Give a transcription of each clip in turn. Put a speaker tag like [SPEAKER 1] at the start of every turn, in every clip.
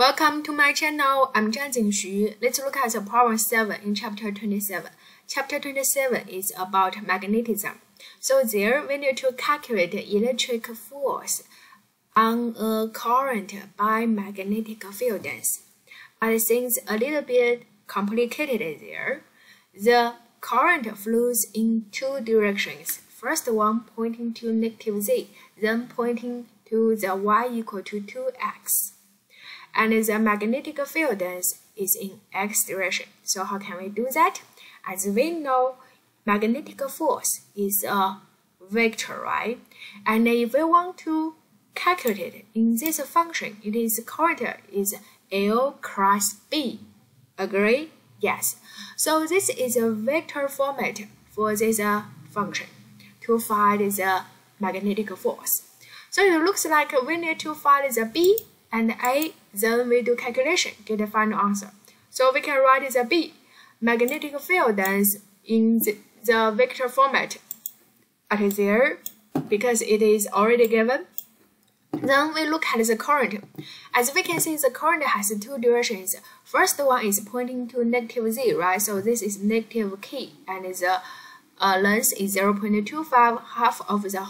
[SPEAKER 1] Welcome to my channel. I'm Zhangjin Xu. Let's look at the problem 7 in chapter 27. Chapter 27 is about magnetism. So there we need to calculate the electric force on a current by magnetic fields. But things a little bit complicated there. The current flows in two directions. First one pointing to negative z, then pointing to the y equal to 2x and the magnetic field is in x direction. So how can we do that? As we know, magnetic force is a vector, right? And if we want to calculate it in this function, it is current is L cross B. Agree? Yes. So this is a vector format for this uh, function to find the magnetic force. So it looks like we need to find the B and A, then we do calculation, get the final answer. So we can write the B, magnetic field density in the, the vector format at zero because it is already given. Then we look at the current. As we can see, the current has two directions. First one is pointing to negative z, right? So this is negative k, and the uh, length is 0.25, half of the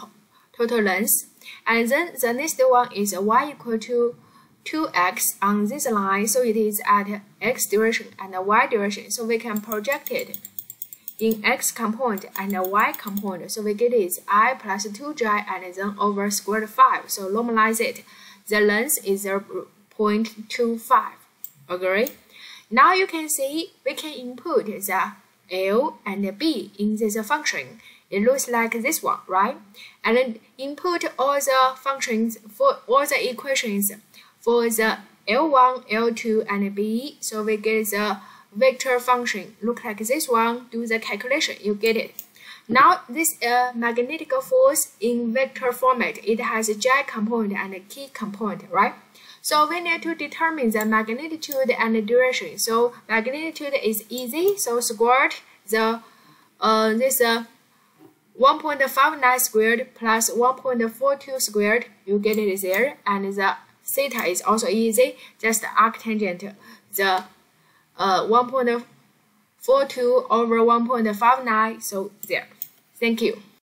[SPEAKER 1] total length. And then the next one is y equal to 2x on this line, so it is at x direction and y direction, so we can project it in x component and y component. So we get is i plus 2j and then over square root 5. So normalize it. The length is 0.25. Agree? Now you can see we can input the L and B in this function. It looks like this one, right? And then input all the functions for all the equations for the L1, L2, and B. So we get the vector function. Look like this one. Do the calculation. You get it. Now this uh, magnetic force in vector format. It has a j component and a k component, right? So we need to determine the magnitude and the direction. So magnitude is easy. So squared the uh, this uh, 1.59 squared plus 1.42 squared. You get it there, and the theta is also easy, just arctangent the uh, 1.42 over 1.59, so there. Thank you.